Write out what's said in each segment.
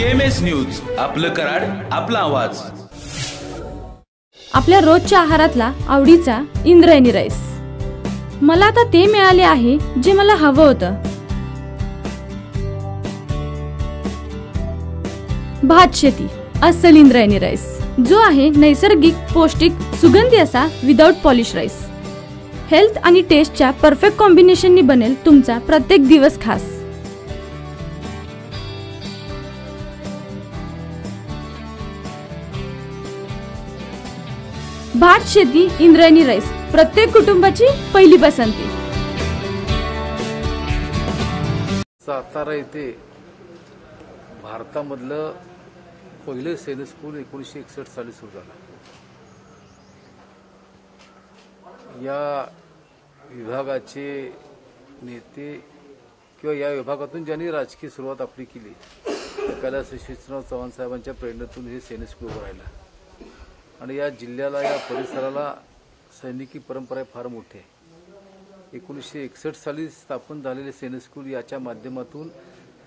KMS news आपलं कराड आपला आवाज. आपल्या रोजच्या आहारातला आवडीचा इंद्रायणी राईस. मला आता ते मिळाले आहे जे मला हवं होतं. भात शेती अस्सल इंद्रायणी राईस. जो आहे नैसर्गिक पौष्टिक सुगंधी असा विदाउट पॉलिश राईस. हेल्थ आणि टेस्टच्या परफेक्ट कॉम्बिनेशननी बनेल तुमचा प्रत्येक दिवस खास. भात शेती इंद्रायणी राईस. प्रत्येक कुटुंबाची पहिली पसंती. सातारा येथे भारतामधलं पहिलं सैन्य स्कूल एकोणीसशे एकसष्ट साली सुरू झालं. या विभागाचे नेते किंवा या विभागातून ज्यांनी राजकीय सुरुवात आपली केली त्या कैलास श्रीनाथ चव्हाण साहेबांच्या प्रेरणेतून हे सैन्य स्कूल उभं राहिलं. आणि या जिल्ह्याला या परिसराला सैनिकी परंपरा फार मोठी आहे. एकोणीसशे एकसष्ट साली स्थापन झालेले सैनिक स्कूल याच्या माध्यमातून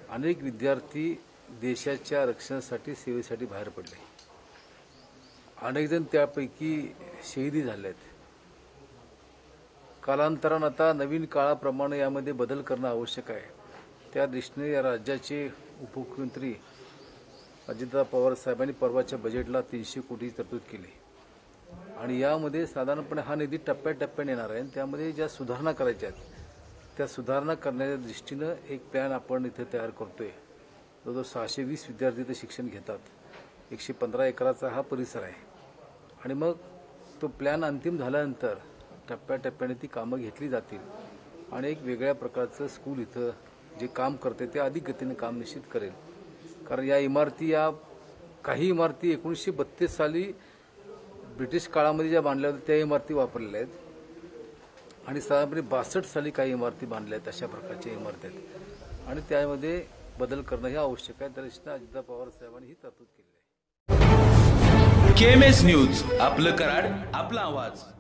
अनेक विद्यार्थी देशाच्या रक्षणासाठी सेवेसाठी बाहेर पडले. अनेक जण त्यापैकी शहीदी झाले आहेत कालांतरानं आता नवीन काळाप्रमाणे यामध्ये बदल करणं आवश्यक आहे. त्या दृष्टीने या राज्याचे उपमुख्यमंत्री अजितदादा पवार साहेबांनी परवाच्या बजेटला तीनशे कोटी तरतूद केली. आणि यामध्ये साधारणपणे हा निधी टप्प्याटप्प्याने येणार आहे. आणि त्यामध्ये ज्या सुधारणा करायच्या आहेत त्या सुधारणा करण्याच्या दृष्टीनं एक प्लॅन आपण इथे तयार करतोय. जवळजवळ सहाशे वीस विद्यार्थी इथे शिक्षण घेतात. एकशे पंधरा एकराचा हा परिसर आहे. आणि मग तो प्लॅन अंतिम झाल्यानंतर टप्प्याटप्प्याने ती कामं घेतली जातील. आणि एक वेगळ्या प्रकारचं स्कूल इथं जे काम करते ते अधिक गतीने काम निश्चित करेल. कारण या इमारती या काही इमारती एकोणीसशे बत्तीस साली ब्रिटिश काळामध्ये ज्या बांधल्या होत्या त्या इमारती वापरलेल्या आहेत. आणि साधारणपणे बासष्ट साली काही इमारती बांधल्या आहेत अशा प्रकारच्या इमारती आहेत. आणि त्यामध्ये बदल करणं हे आवश्यक आहे. त्या दृष्टीनं अजितदादा पवार साहेबांनी ही तरतूद केली आहे. केएमएस न्यूज आपलं कराड आपला आवाज.